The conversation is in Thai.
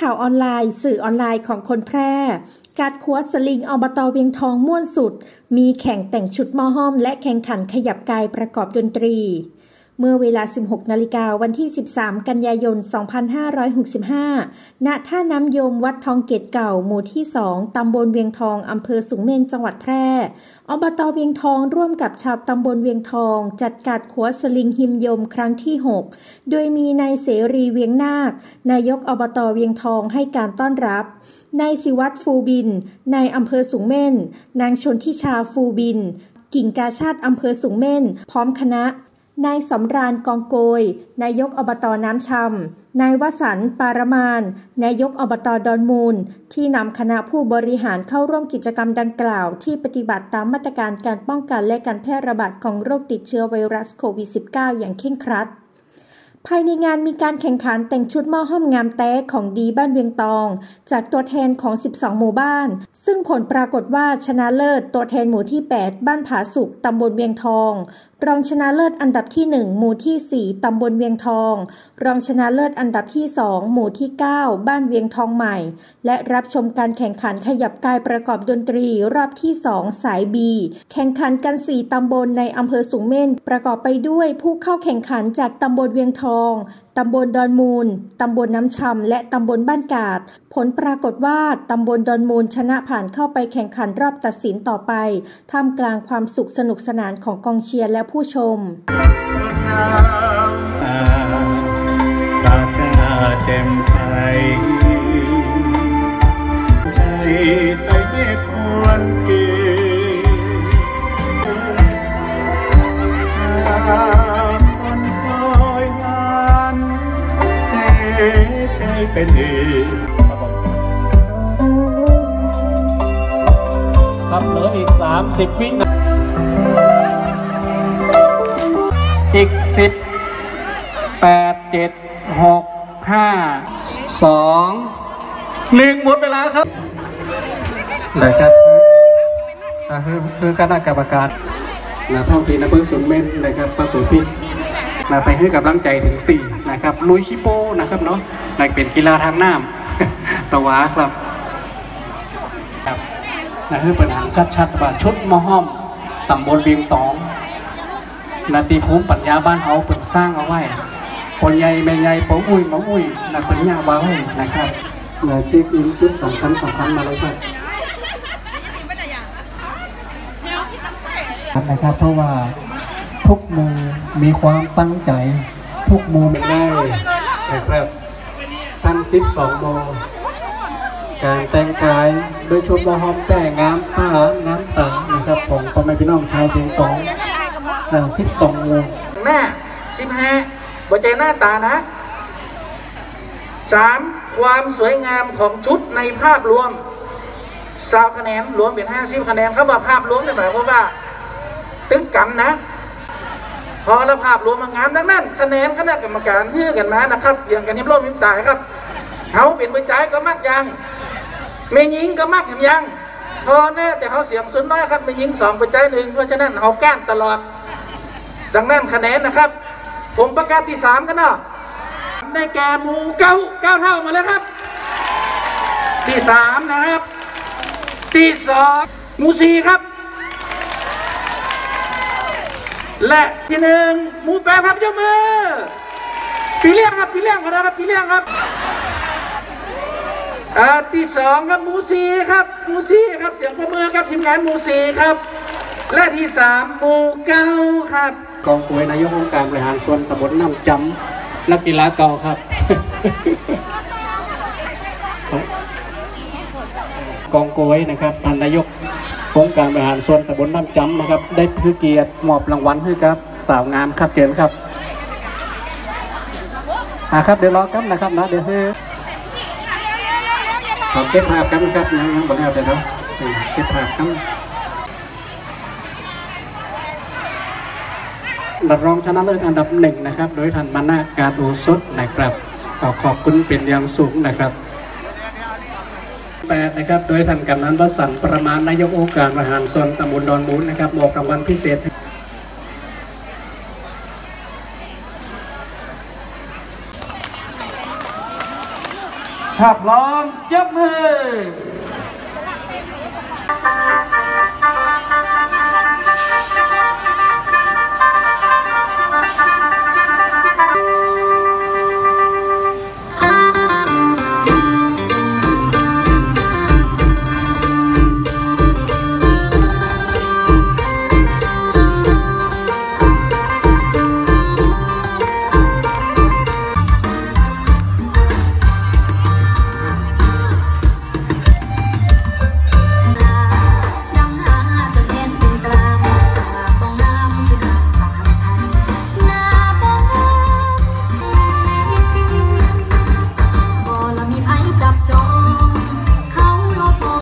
ข่าวออนไลน์ สื่อออนไลน์ของคนแพร่ การคว้าสลิงอบตเวียงทองม่วนสุด มีแข่งแต่งชุดมอห้อม และแข่งขันขยับกายประกอบดนตรี เมื่อเวลา 16 นาฬิกาวันที่ 13 กันยายน 2565 ณ ท่าน้ำยมวัดทองเกตเก่า หมู่ที่ 2 ตำบลเวียงทอง อำเภอสุงเม่น จังหวัดแพร่ อบตเวียงทองร่วมกับชาวตำบลเวียงทอง จัดการขวสลิงหิมยมครั้งที่ 6 โดยมีนายเสรีเวียงนาค นายกอบตเวียงทองให้การต้อนรับ นายสิวัตรฟูบิน นายอำเภอสุงเม่น นางชนทิชาฟูบิน กิ่งกาชาติอำเภอสุงเม่น พร้อมคณะ นายสำราญกองโกย นายกอบตน้ำชำ นายวสันปารมาน นายกอบตดอนมูล ที่นำคณะผู้บริหารเข้าร่วมกิจกรรมดังกล่าว ที่ปฏิบัติตามมาตรการการป้องกันและการแพร่ระบาดของโรคติดเชื้อไวรัสโควิด -19 อย่างเคร่งครัดภายในงานมีการแข่งขันแต่งชุดหม้อห้อมงามแต้ของดีบ้านเวียงตอง จากตัวแทนของ 12 หมู่บ้าน ซึ่งผลปรากฏว่าชนะเลิศตัวแทนหมู่ที่ 8 บ้านผาสุกตำบลเวียงทองรองชนะเลิศอันดับที่ 1 หมู่ที่ 4 ตำบลเวียงทอง รองชนะเลิศอันดับที่ 2 หมู่ที่ 9 บ้านเวียงทองใหม่ และรับชมการแข่งขันขยับกายประกอบดนตรีรอบที่ 2 สายบี แข่งขันกัน 4 ตำบลในอำเภอสุงเม่น ประกอบไปด้วยผู้เข้าแข่งขันจากตำบลเวียงทอง ตำบลดอนมูล ตำบลน้ำชำ และตำบลบ้านกาด ผลปรากฏว่า ตำบลดอนมูลชนะผ่านเข้าไปแข่งขันรอบตัดสินต่อไป ท่ามกลางความสุขสนุกสนานของกองเชียร์และผู้ชมเต็มใสใจไปไม่ควรเก เป็นเองครับเหลืออีก 30 วินาอีก 10 8 7 6 5 2 1หมดเวลาครับนะครับคือคือคณะกรรมการนะท้องถิ่นอำเภอสุนเมนนะครับประสูติมาไปให้กับร่างใจถึงตี นะครับลุยคิโปนะครับเนาะนั่นเป็นกีฬาทางน้ำตะวาครับครับนะคือปัญหาชัดๆว่าชุดมอห้อมตำบลเวียงตองนาตีภูมิปัญญาบ้านเขาเปิดสร้างเอาไว้ปนใหญ่แม่ใหญ่ปออุ้ยมออุ้ยนักปัญญาบ้าไว้นะครับเเช็คอินจุดสำคัญสำคัญมาเลยครับนะครับเพราะว่าทุกมือมีความตั้งใจ ทุกโมือเป็นได้นะครับ ทั้งสิบสองโม การแต่งกายโดยชุดละหอมแต่งามตางามตานะครับของพ่อแม่พี่น้องชาวเพียงตองสิบสองโมหน้าสิบห้าบใจหน้าตานะสามความสวยงามของชุดในภาพรวมสาวคะแนนรวมเป็นห้าสิบคะแนนเขาบอกภาพรวมเนี่ยหมายความว่า ตึกกันนะ พอละภาพรวมงามดังนั้นคะแนนคณะกรรมการเพื่อกันมานะครับอย่างกันนิ้มโลกนิ้มตายครับเขาเป็นไปใจก็มักยังไม่ยิงก็มักเห็นยังพอแน่แต่เขาเสียงสุดน้อยครับไม่ยิงสองไปใจหนึ่งเพราะฉะนั้นเขาก้านตลอด ดังนั้นคะแนนนะครับ ผมประกาศที่สามกันเนาะได้แก่หมูเก้าเก้าเท่ามาแล้วครับ ที่สามนะครับ ที่สองหมูสี่ครับ และที่หนึ่งหมูแปรพับยกมือปีเลี้ยงครับปีเลี้ยงครับปีเลี้ยงครับอ่าที่สองครับหมูสีครับหมูสีครับเสียงประมือครับทีมงานหมูสีครับ และที่สามหมูเก้าครับกองกวยนายกองค์การบริหารส่วนตำบลน้ำจำนักกีฬาเก่าครับกองกวยนะครับท่านนายก องค์การบริหารส่วนตำบลน้ำจำนะครับ ได้พื่อเกียรติมอบรางวัลให้กับสาวงามครับเจนครับนะครับเดี๋ยวรอกันนะครับนะเดี๋ยวให้ขอเก็บภาพกันครับยังยังบนแนวเดี๋ยวนะเก็บภาพกันรับรองชนะเลิศอันดับหนึ่งนะครับ โดยท่านมานาการโอสดนะครับขอบคุณเป็นอย่างสูงนะครับ 8 นะครับ โดยท่านกำนันวสันประมาณนายกองค์การบริหารส่วนตำบลดอนมูลนะครับมอบรางวัลพิเศษถ้าพร้อมยกมือ